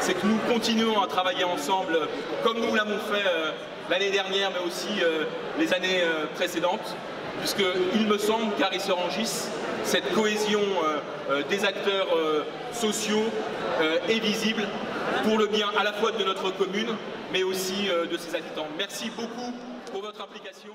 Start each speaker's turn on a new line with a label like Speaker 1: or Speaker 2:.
Speaker 1: c'est que nous continuons à travailler ensemble comme nous l'avons fait euh, l'année dernière, mais aussi euh, les années euh, précédentes, puisque il me semble, car ils se rangissent, cette cohésion des acteurs sociaux est visible pour le bien à la fois de notre commune, mais aussi de ses habitants. Merci beaucoup pour votre implication.